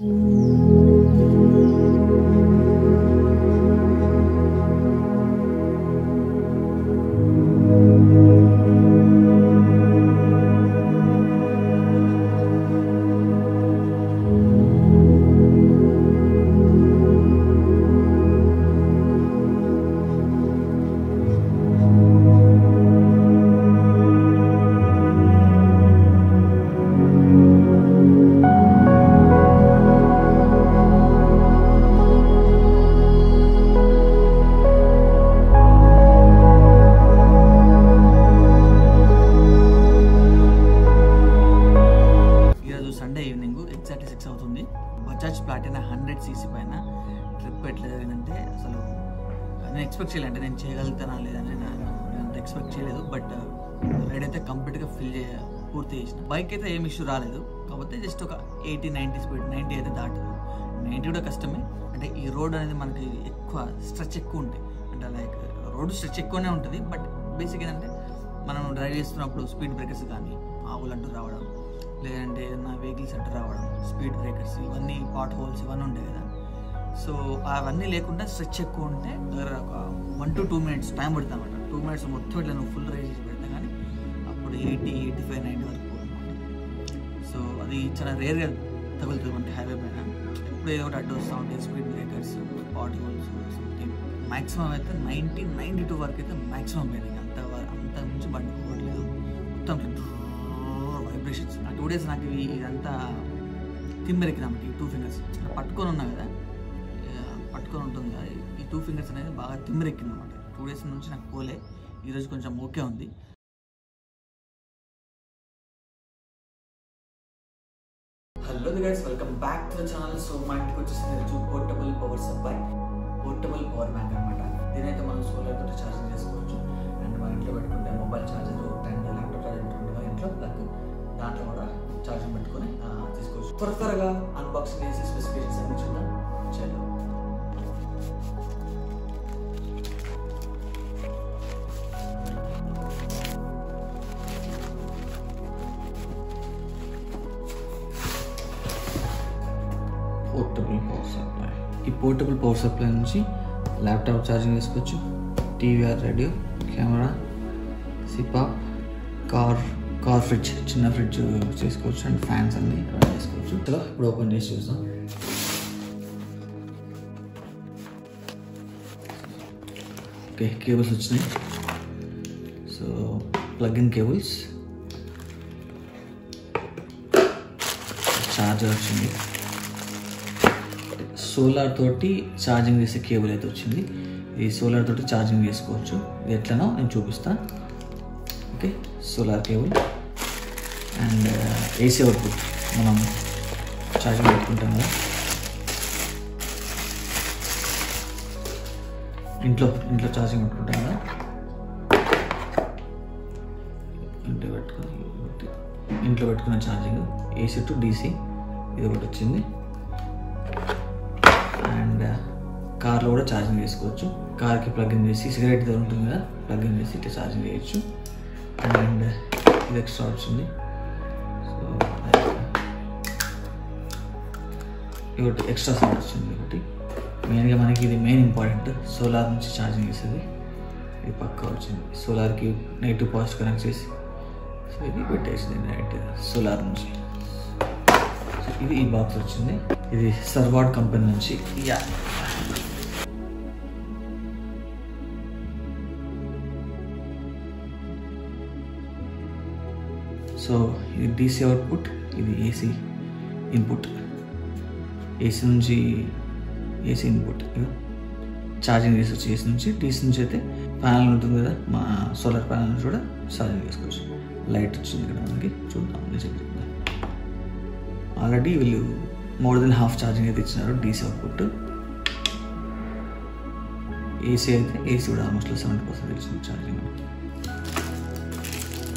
ఈరోజు hundred CC పైన trip ఎట్లా జరిగిందంటే అసలు నేను ఎక్స్పెక్ట్ చేయలేదు అంటే నేను చేయగలుగుతానా లేదని నేను ఎక్స్పెక్ట్ చేయలేదు. బట్ రైడ్ అయితే కంప్లీట్గా ఫిల్ చేయ పూర్తి చేసిన. బైక్ అయితే ఏమి ఇష్యూ రాలేదు. కాకపోతే జస్ట్ ఒక ఎయిటీ నైంటీ స్పీడ్ నైంటీ అయితే దాటదు నైంటీ కూడా కష్టమే. అంటే ఈ రోడ్ అనేది మనకి ఎక్కువ స్ట్రెచ్ ఎక్కువ ఉంటాయి. అంటే లైక్ రోడ్ స్ట్రెచ్ ఎక్కువనే ఉంటుంది. బట్ బేసిక్ ఏంటంటే మనం డ్రైవ్ చేస్తున్నప్పుడు స్పీడ్ బ్రేకర్స్ కానీ ఆవులు అంటూ రావడం లేదంటే ఏదైనా వెహికల్స్ అడ్డు రావడం స్పీడ్ బ్రేకర్స్ ఇవన్నీ పాట్ హోల్స్ ఇవన్నీ ఉంటాయి కదా. సో అవన్నీ లేకుండా స్ట్రెచ్ ఎక్కువ ఉంటే దగ్గర ఒక one to two minutes time పడుతుంది అనమాట టూ మినిట్స్ మొత్తం ఇట్లా నువ్వు ఫుల్ రైజ్ చేసి పెడతా కానీ అప్పుడు ఎయిటీ ఎయిటీ ఫైవ్ నైంటీ వరకు అనమాట సో అది చాలా రేర్గా తగులుతుంది అంటే హైవే పైన. ఎప్పుడు ఏదో ఒకటి అడ్డు వస్తూ ఉంటాయి speed breakers potholes something maximum అయితే నైంటీ నైంటీ టూ వరకు అయితే మ్యాక్సిమం పోయినాయి అంత అంత మించి బండి పోవట్లేదు. మొత్తం టూ డేస్ నాకు ఇవి- ఇదంతా తిమ్మెరెక్కింది అన్నమాట ఈ టూ ఫింగర్స్. పట్టుకొని ఉన్నా కదా పట్టుకొని ఉంటుంది కదా ఈ టూ ఫింగర్స్ అనేది బాగా తిమ్మెరెక్కింది అనమాట టూ డేస్ నుంచి నాకు పోలే ఈరోజు కొంచెం ఓకే ఉంది. Hello guys welcome back to the channel so మా ఇంటికి వచ్చేసి portable power supply portable power bank అనమాట దీనైతే మనం సోలర్ తోటి ఛార్జింగ్ చేసుకోవచ్చు. త్వర త్వరగా అన్బాక్సింగ్ చేసి స్పెసిఫికేషన్స్ అన్ని చూద్దాం. చేద్దాం. పోర్టబుల్ పవర్ సప్లై ఈ పోర్టబుల్ పవర్ సప్లై నుంచి ల్యాప్టాప్ ఛార్జింగ్ తీసుకోవచ్చు TV or radio camera CPAP car car fridge చిన్న ఫ్రిడ్జ్ చేసుకోవచ్చు అండ్ ఫ్యాన్స్ అన్ని రన్ చేసుకోవచ్చు. చలో ఇప్పుడు ఓపెన్ చేసి చూద్దాం. ఓకే కేబుల్స్ వచ్చినాయి. So plug in cables. Charger వచ్చింది. సోలార్ తోటి ఛార్జింగ్ చేసే కేబుల్ అయితే వచ్చింది. ఈ సోలార్ తోటి ఛార్జింగ్ చేసుకోవచ్చు. ఎట్లనో నేను చూపిస్తా. Okay. Solar cable. And uh, AC output మనం ఛార్జింగ్ పెట్టుకుంటాం కదా. ఇంట్లో ఇంట్లో ఛార్జింగ్ పెట్టుకుంటాం కదా. ఇంట్లో పెట్టుకుని ఇంట్లో పెట్టుకున్న ఛార్జింగ్ ఏసీ టు డీసీ ఇది ఒకటి వచ్చింది. అండ్ uh, కార్లో కూడా ఛార్జింగ్ చేసుకోవచ్చు. కార్కి ప్లగ్ ఇన్ చేసి సిగరెట్ ఉంటుంది కదా ప్లగ్ ఇన్ చేసి ఇట్లా ఛార్జింగ్ చేయొచ్చు. అండ్ ఇది ఎక్స్ట్రా వచ్చింది సో ఒకటి ఎక్స్ట్రా సార్ వచ్చింది ఒకటి. మెయిన్గా మనకి ఇది మెయిన్ ఇంపార్టెంట్ సోలార్ నుంచి ఛార్జింగ్ చేసేది. ఇది పక్కా వచ్చింది. సోలార్కి నెగిటివ్ పాజిటివ్ కనెక్ట్ చేసి సో ఇది పెట్టేసింది నైట్ సోలార్ నుంచి. ఇది ఈ బాక్స్ వచ్చింది. ఇది సర్వాడ్ కంపెనీ నుంచి. యా సో ఇది డీసీ అవుట్పుట్ ఇది ఏసీ ఇన్పుట్ ఏసీ నుంచి ఏసీ ఇన్పుట్ ఛార్జింగ్ చేసుకోవచ్చు ఏసీ నుంచి డీసీ నుంచి అయితే ప్యానల్ ఉంటుంది కదా మా సోలార్ ప్యానల్ నుంచి కూడా ఛార్జింగ్ చేసుకోవచ్చు. లైట్ వచ్చింది ఇక్కడ మనకి చూద్దాం ఆల్రెడీ వీళ్ళు మోర్ దెన్ హాఫ్ ఛార్జింగ్ అయితే ఇచ్చినారు డీసీ అవుట్పుట్ ఏసీ అయితే ఏసీ కూడా ఆల్మోస్ట్ సెవెంటీ పర్సెంట్ ఇచ్చింది ఛార్జింగ్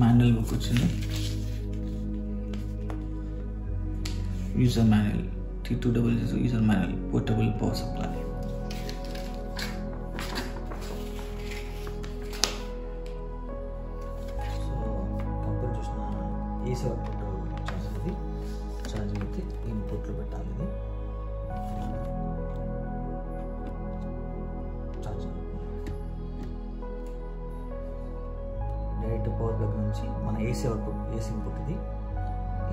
మాన్యువల్ బుక్ వచ్చింది user manual T two double user manual portable power supply so company చూసిన ఏసీ అవుట్పుట్ ఛార్జర్ ఇది ఛార్జింగ్ అయితే ఇన్పుట్లో పెట్టాలి డైరెక్ట్ పవర్ ప్లగ్ నుంచి మన ఏసీ అవుట్పుట్ ఏసీ ఇన్పుట్ ఇది.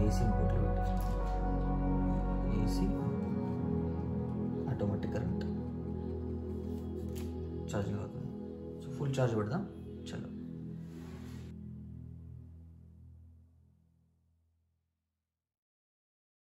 ఏసీ ఇన్పుట్లో పెట్టేసి ఏసీ ఆటోమేటిక్ కరెంట్. ఛార్జింగ్ అవుతుంది. సో ఫుల్ ఛార్జ్ పెడదాం.